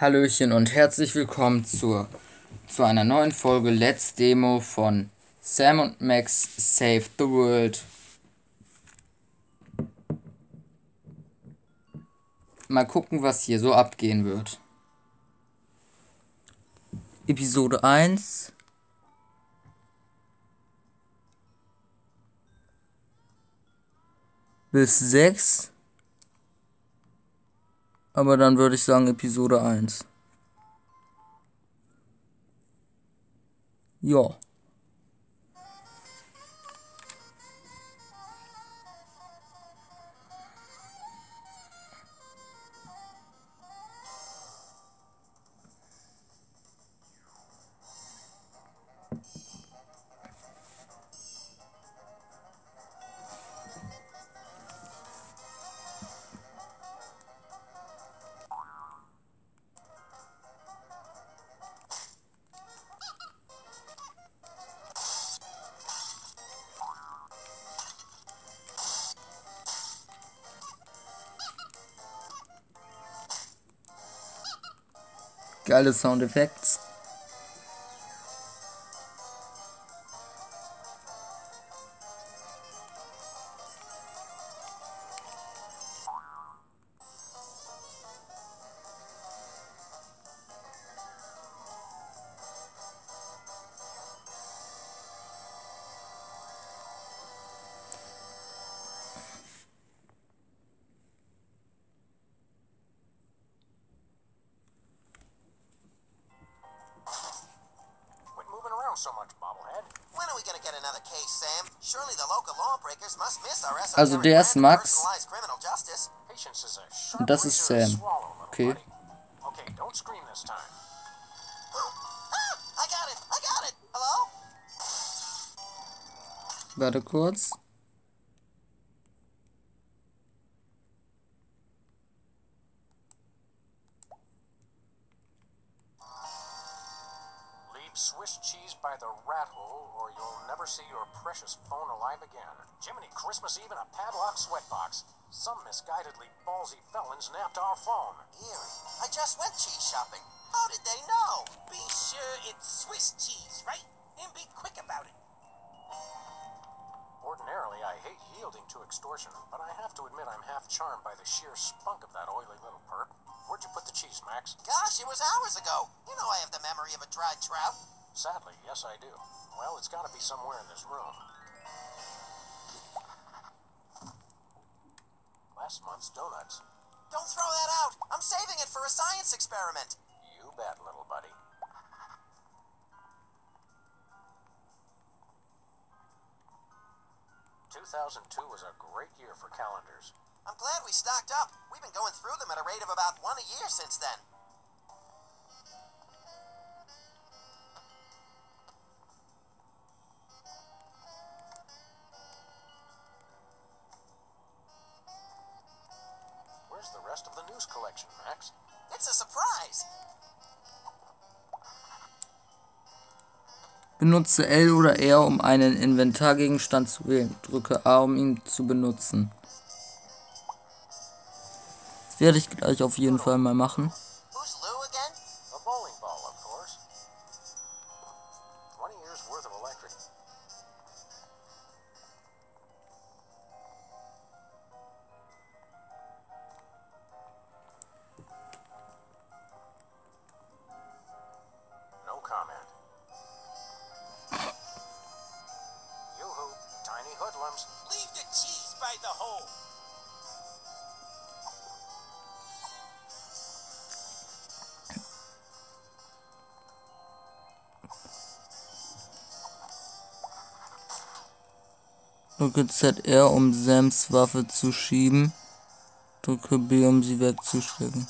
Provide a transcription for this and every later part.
Hallöchen und herzlich willkommen zur, zu einer neuen Folge Let's Demo von Sam und Max Save the World. Mal gucken, was hier so abgehen wird. Episode 1 bis 6 aber dann würde ich sagen Episode 1. Ja. Geile Soundeffekte. Also der ist Max. Und das ist Sam. Okay. Okay, don't precious phone alive again. Jiminy Christmas Eve in a padlock sweatbox. Some misguidedly ballsy felons napped our phone. Eerie. I just went cheese shopping. How did they know? Be sure it's Swiss cheese, right? And be quick about it. Ordinarily, I hate yielding to extortion, but I have to admit I'm half charmed by the sheer spunk of that oily little perp. Where'd you put the cheese, Max? Gosh, it was hours ago. You know I have the memory of a dried trout. Sadly, yes, I do. Well, it's got to be somewhere in this room. Last month's donuts. Don't throw that out. I'm saving it for a science experiment. You bet, little buddy. Two thousand two was a great year for calendars. I'm glad we stocked up. We've been going through them at a rate of about one a year since then. Rest of the news collection, Max? It's a surprise. Benutze L oder R, um einen Inventargegenstand zu wählen. Drücke A, um ihn zu benutzen. Werde ich gleich auf jeden Fall mal machen. Drücke ZR, um Sams Waffe zu schieben. Drücke B, um sie wegzuschicken.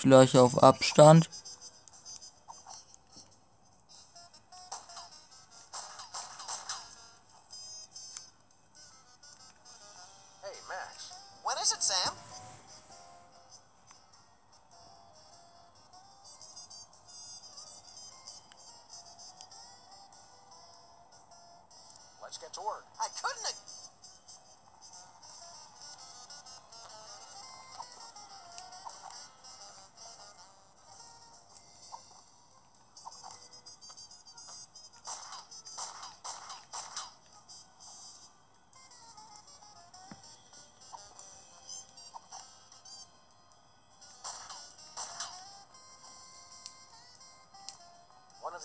Vielleicht auf Abstand.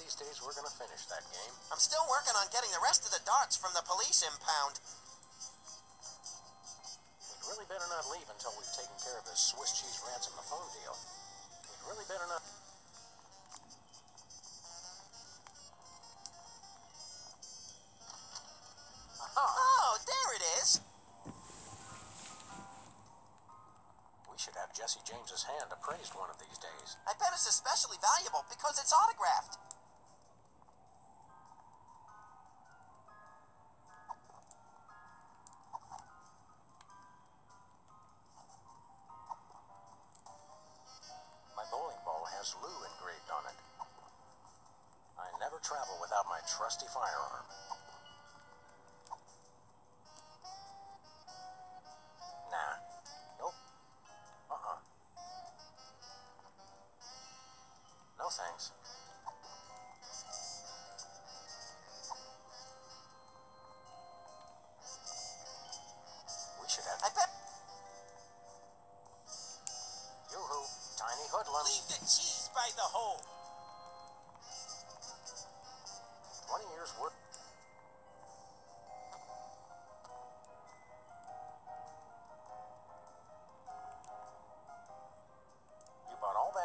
These days, we're gonna finish that game. I'm still working on getting the rest of the darts from the police impound. We'd really better not leave until we've taken care of this Swiss cheese ransom the phone deal. We'd really better not. Lou engraved on it. I never travel without my trusty firearm.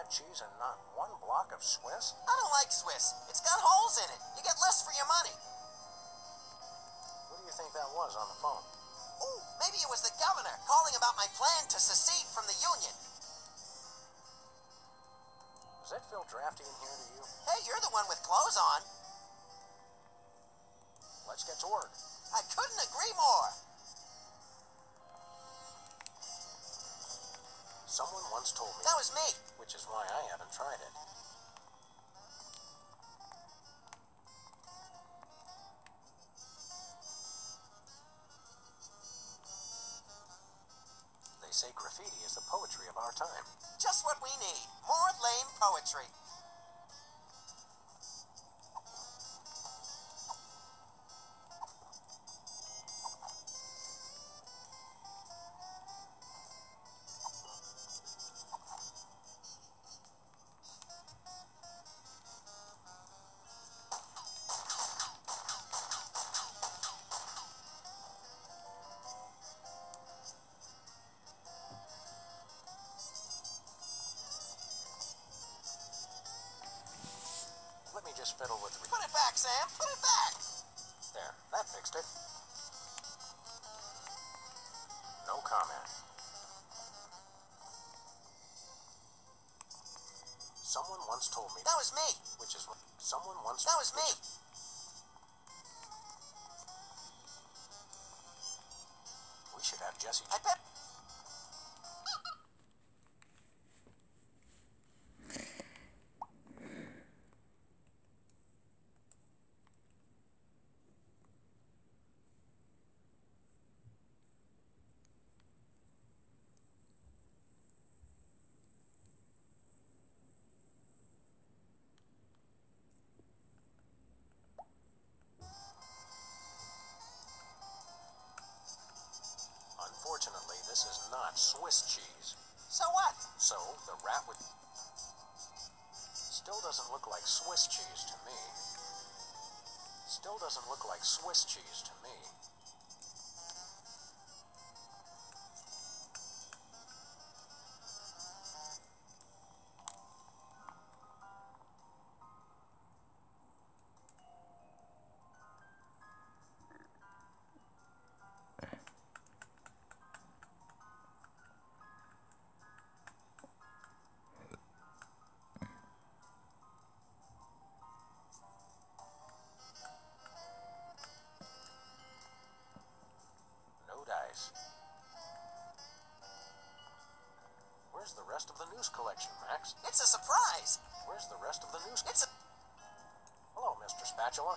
Cheese and not one block of Swiss? I don't like Swiss. It's got holes in it. You get less for your money. Who do you think that was on the phone? Ooh, maybe it was the governor calling about my plan to secede from the Union. Does that feel drafty in here to you? Hey, you're the one with clothes on. Let's get to work. I couldn't agree more. Which is why I haven't tried it. They say graffiti is the poetry of our time. Just what we need. More lame poetry. No comment. Someone once told me, That was me. which is what someone once That was me. Not Swiss cheese. So what? So the rat would still doesn't look like Swiss cheese to me. Still doesn't look like Swiss cheese to me. Rest of the news collection, Max? It's a surprise. Where's the rest of the news? It's a. Hello, Mr. Spatula.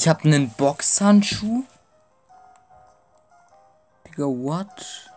Ich habe einen Boxhandschuh. Digga, what?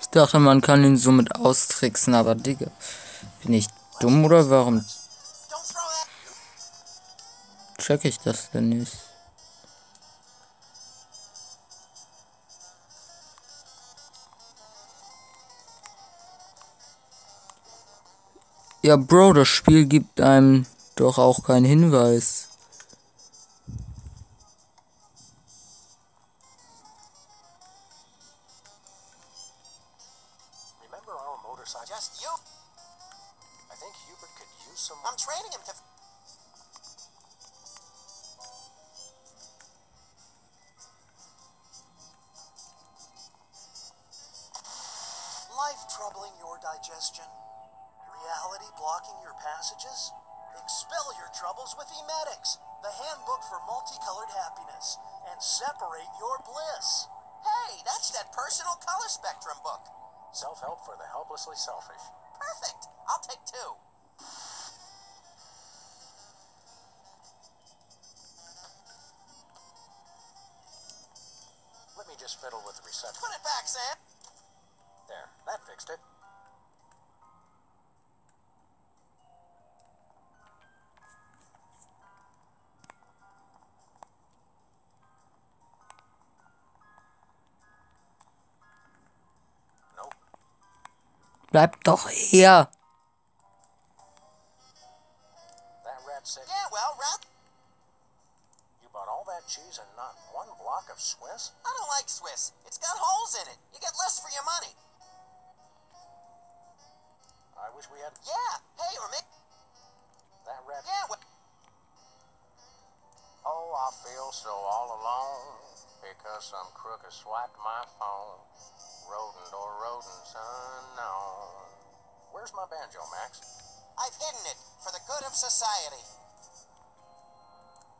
Ich dachte, man kann ihn somit austricksen, aber Digga. Bin ich dumm oder warum check ich das denn nicht? Ja, Bro, das Spiel gibt einem doch auch keinen Hinweis. Take two. Let me just fiddle with the reception. Put it back, Sam. There, that fixed it. Nope. Bleib doch her! That said Yeah, well, rat. you bought all that cheese and not one block of Swiss? I don't like Swiss. It's got holes in it. You get less for your money. I wish we had Yeah. Hey, or make. that rat. Yeah, well. Oh, I feel so all alone because some crook has swiped my phone. Rodent or rodents unknown. Where's my banjo, Max? I've hidden it for the good of society.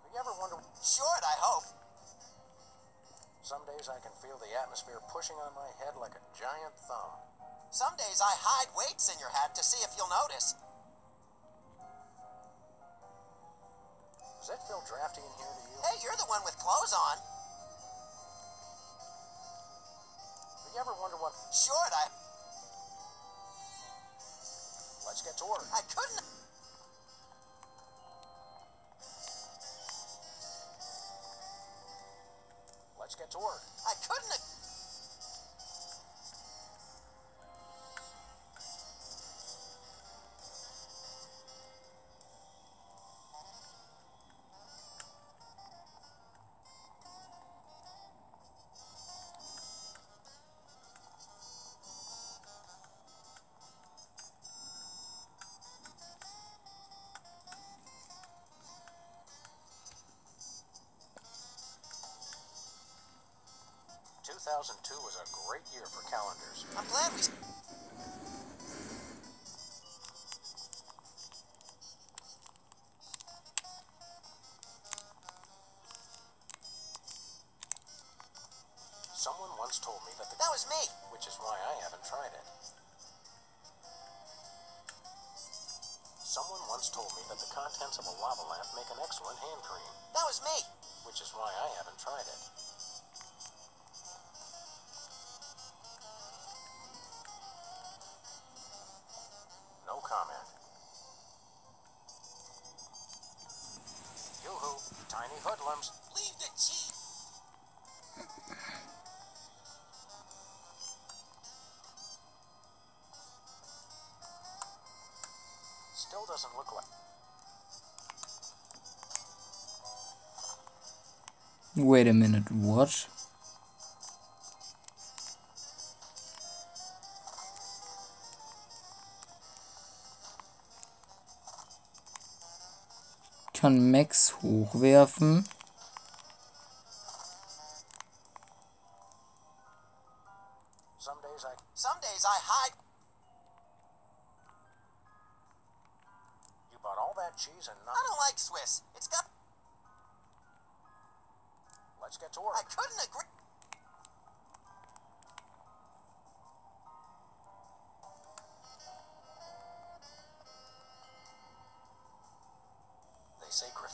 Have you ever wondered? Sure, I hope. Some days I can feel the atmosphere pushing on my head like a giant thumb. Some days I hide weights in your hat to see if you'll notice. Does that feel drafty in here to you? Hey, you're the one with clothes on. Have you ever wonder what? Sure, I. Let's get to work. I couldn't. here for calendars. I'm glad we... Someone once told me that the... That was me! Which is why I haven't tried it. Someone once told me that the contents of a lava lamp make an excellent hand cream. That was me! Which is why I haven't tried it. Still doesn't look like. Wait a minute, what? Kann Max hochwerfen?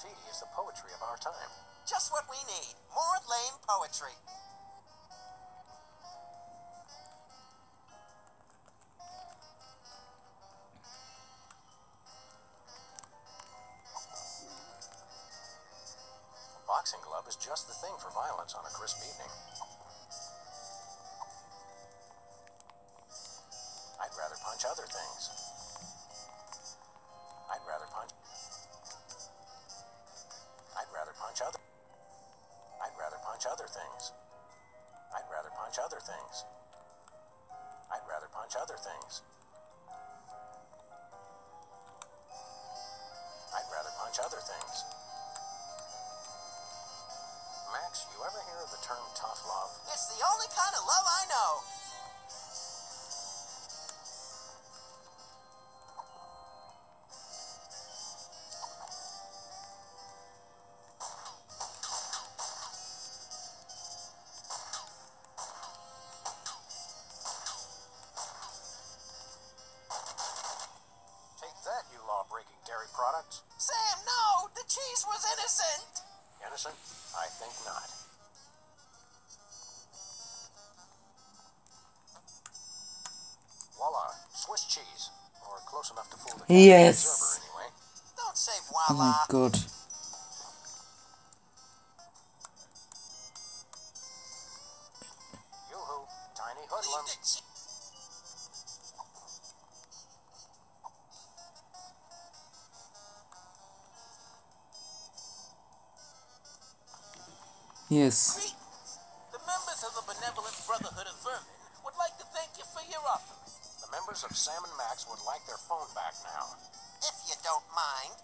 Graffiti is the poetry of our time. Just what we need. More lame poetry. Other things. I'd rather punch other things. I'd rather punch other things. Max, you ever hear of the term tough love? It's the only kind of love I know. Cheese. Or close enough to fool the Yes. observer anyway. Don't say Oh voila. my god. Yoo-hoo, tiny hoodlums. Yes. The members of Sam and Max would like their phone back now. If you don't mind.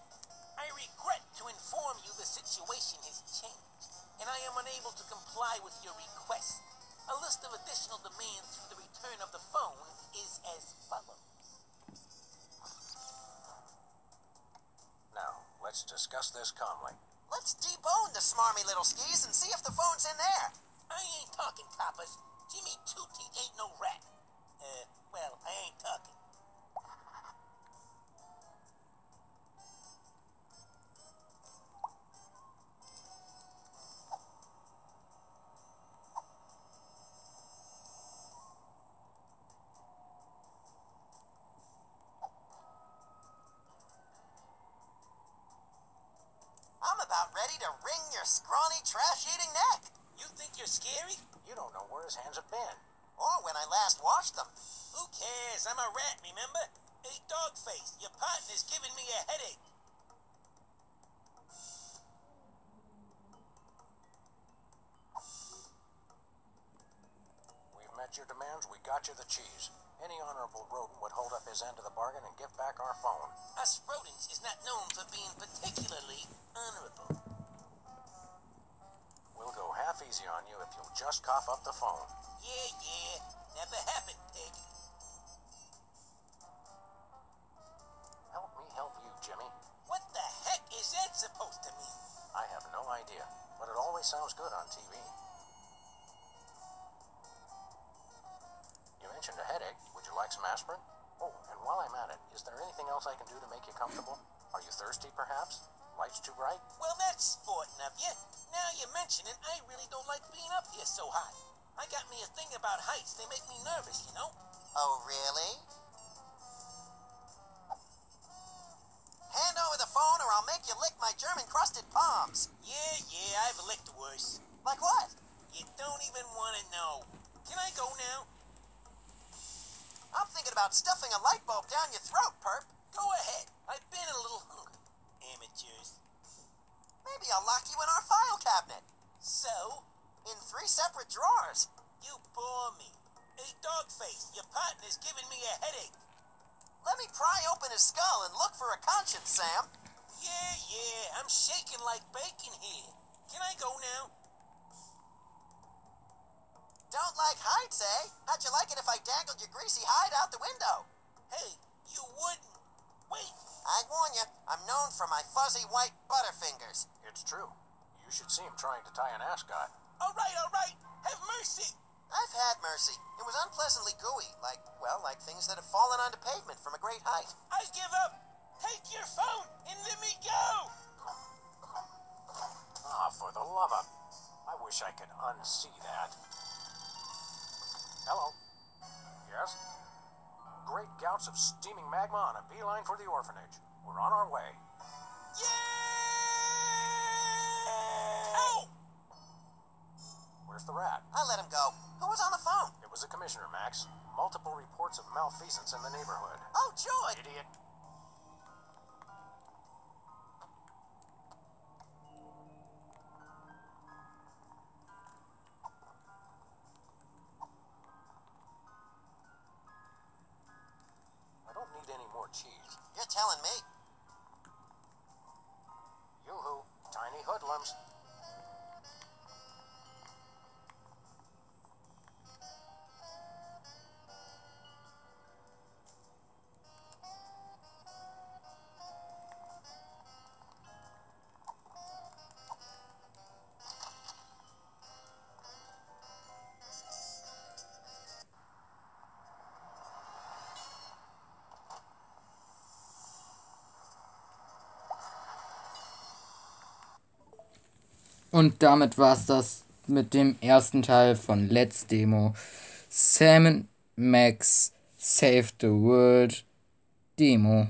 I regret to inform you the situation has changed, and I am unable to comply with your request. A list of additional demands for the return of the phone is as follows. Now, let's discuss this calmly. Let's debone the smarmy little skis and see if the phone's in there. I ain't talking coppers. Jimmy Two Teeth ain't no rat. Uh, well, I ain't talking. I'm about ready to wring your scrawny, trash-eating neck. You think you're scary? You don't know where his hands have been. Or when I last washed them. Who cares? I'm a rat, remember? Hey, Dogface, your partner's giving me a headache. We've met your demands, we got you the cheese. Any honorable rodent would hold up his end of the bargain and give back our phone. Us rodents is not known for being particularly honorable. We'll go half easy on you if you'll just cough up the phone. Yeah, yeah. Never happened, pig. Help me help you, Jimmy. What the heck is that supposed to mean? I have no idea, but it always sounds good on TV. You mentioned a headache. Would you like some aspirin? Oh, and while I'm at it, is there anything else I can do to make you comfortable? Are you thirsty, perhaps? Lights too bright? Well, that's sporting of you. Now you mention it, I really don't like being up here so high. I got me a thing about heights. They make me nervous, you know? Oh, really? Hand over the phone or I'll make you lick my German-crusted palms. Yeah, yeah, I've licked worse. Like what? You don't even want to know. Can I go now? I'm thinking about stuffing a light bulb down your throat, perp. Go ahead. I've been a little. Amateurs. Maybe I'll lock you in our file cabinet. So, In three separate drawers. you bore me. Hey, Dogface, your partner's giving me a headache. Let me pry open his skull and look for a conscience, Sam. Yeah, yeah, I'm shaking like bacon here. Can I go now? Don't like heights, eh? How'd you like it if I dangled your greasy hide out the window? Hey, you wouldn't. Wait, I warn you, I'm known for my fuzzy white butterfingers. It's true. You should see him trying to tie an ascot. all right, all right. Have mercy. I've had mercy. It was unpleasantly gooey, like, well, like things that have fallen onto pavement from a great height. I give up. Take your phone and let me go. Ah, for the love of... I wish I could unsee that. Hello. Yes? Great gouts of steaming magma on a beeline for the orphanage. We're on our way. Yeah! Ow! Where's the rat? I let him go. Who was on the phone? It was the commissioner, Max. Multiple reports of malfeasance in the neighborhood. Oh, joy! Idiot. Hoodlums. Und damit war's das mit dem ersten Teil von Let's Demo. Sam Max Save the World Demo.